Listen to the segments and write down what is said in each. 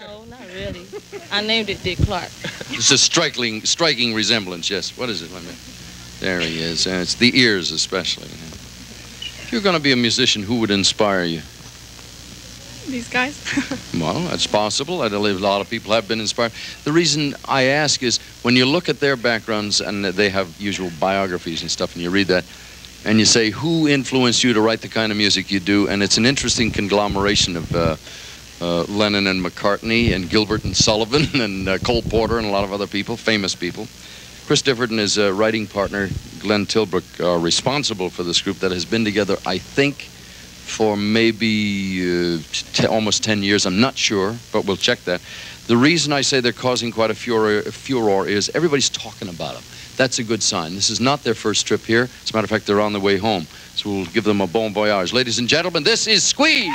No, not really. I named it Dick Clark. It's a striking, striking resemblance. Yes. What is it? Let me. There he is. Uh, it's the ears, especially. If you're going to be a musician, who would inspire you? These guys. Well, that's possible. I believe a lot of people have been inspired. The reason I ask is when you look at their backgrounds and they have usual biographies and stuff, and you read that, and you say, who influenced you to write the kind of music you do? And it's an interesting conglomeration of uh, uh, Lennon and McCartney and Gilbert and Sullivan and uh, Cole Porter and a lot of other people, famous people. Chris Difford and his uh, writing partner, Glenn Tilbrook, are responsible for this group that has been together, I think, for maybe uh, almost 10 years. I'm not sure, but we'll check that. The reason I say they're causing quite a furor, furor is everybody's talking about them. That's a good sign. This is not their first trip here. As a matter of fact, they're on the way home. So we'll give them a bon voyage. Ladies and gentlemen, this is Squeeze.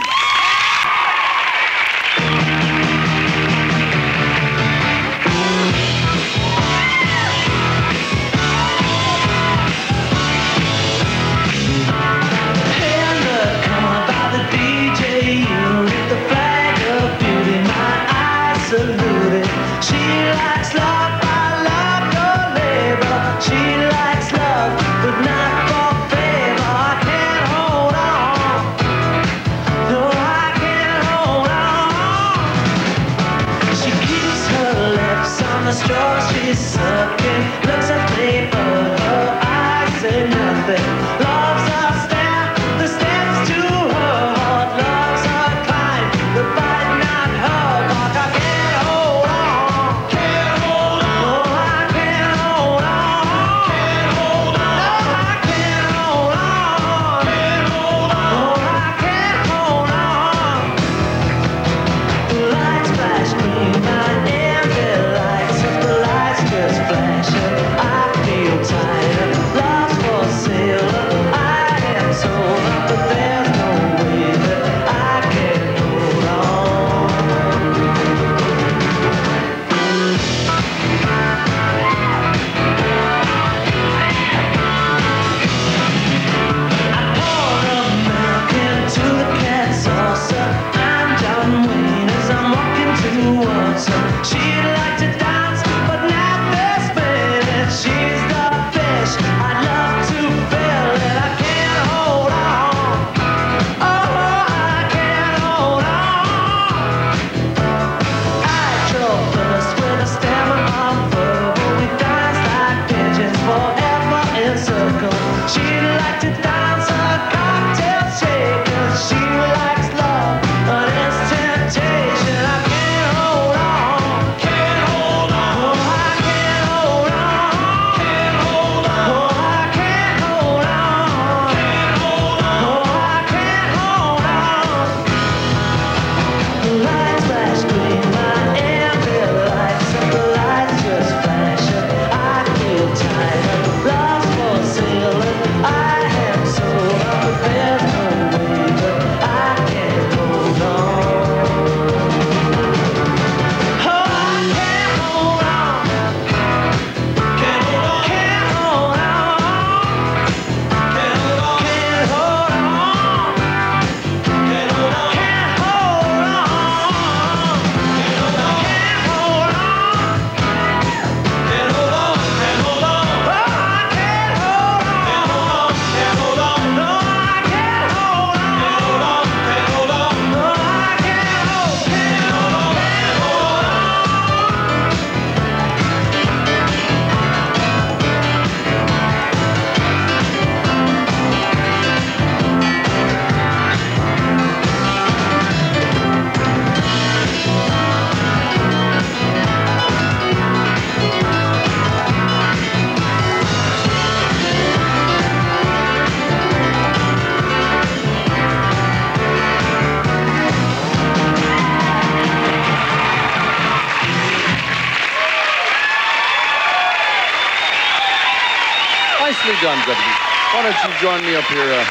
Nicely done, Deputy. Why don't you join me up here? Uh.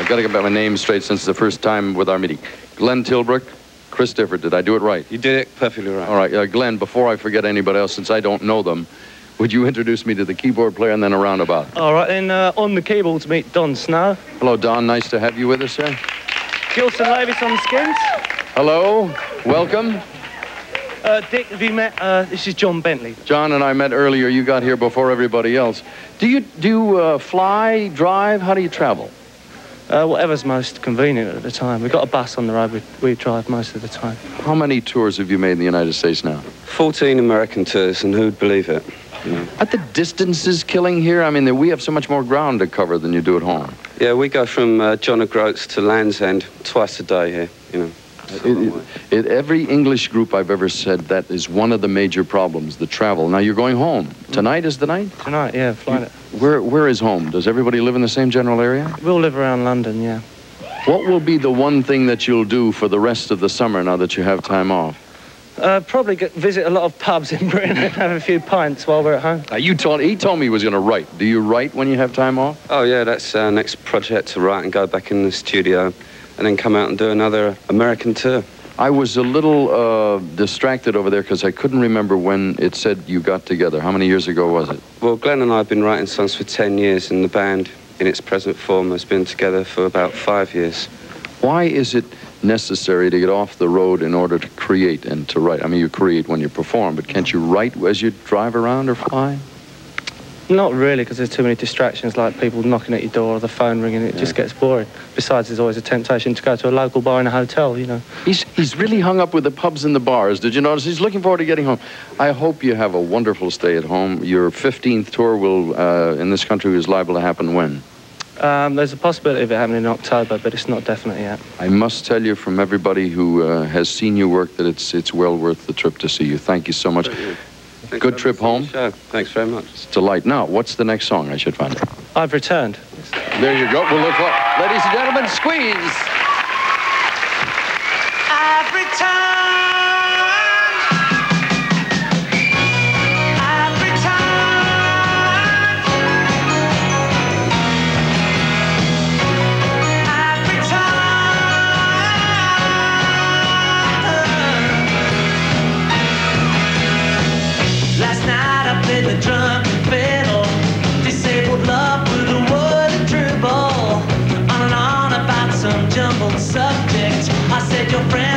I've got to get my name straight since the first time with our meeting. Glenn Tilbrook, Chris Difford. Did I do it right? You did it perfectly right. All right, uh, Glenn, before I forget anybody else, since I don't know them, would you introduce me to the keyboard player and then a roundabout? All right, and uh, on the keyboards meet Don Snow, Hello, Don. Nice to have you with us, sir. Gilson Lavis on the skins, Hello, welcome. Uh, Dick, have you met? Uh, this is John Bentley. John and I met earlier. You got here before everybody else. Do you do you, uh, fly, drive? How do you travel? Uh, whatever's most convenient at the time. We've got a bus on the road. We, we drive most of the time. How many tours have you made in the United States now? 14 American tours, and who'd believe it? You know. Are the distances killing here? I mean, we have so much more ground to cover than you do at home. Yeah, we go from uh, John O'Groats to Land's End twice a day here, you know. It's a It, way. it, every English group I've ever said that is one of the major problems, the travel. Now you're going home. Tonight is the night? Tonight, yeah, flying it. Where, where is home? Does everybody live in the same general area? We'll live around London, yeah. What will be the one thing that you'll do for the rest of the summer now that you have time off? Uh, probably get, visit a lot of pubs in Britain and have a few pints while we're at home. Now, you told, he told me he was going to write. Do you write when you have time off? Oh, yeah, that's our next project to write and go back in the studio and then come out and do another American tour. I was a little uh, distracted over there because I couldn't remember when it said you got together. How many years ago was it? Well, Glenn and I have been writing songs for 10 years, and the band, in its present form, has been together for about five years. Why is it necessary to get off the road in order to create and to write? I mean, you create when you perform, but can't you write as you drive around or fly? Not really, because there's too many distractions, like people knocking at your door or the phone ringing. It just gets boring. Besides, there's always a temptation to go to a local bar in a hotel, you know. He's, he's really hung up with the pubs and the bars. Did you notice? He's looking forward to getting home. I hope you have a wonderful stay at home. Your 15th tour will, uh, in this country is liable to happen when? Um, there's a possibility of it happening in October, but it's not definite yet. I must tell you from everybody who uh, has seen your work that it's, it's well worth the trip to see you. Thank you so much. Thanks Good trip home. us on the Show. Thanks very much. It's a delight. Now, what's the next song I should find out? I've returned. There you go. We'll look for Ladies and gentlemen, squeeze. Subject. I said your friends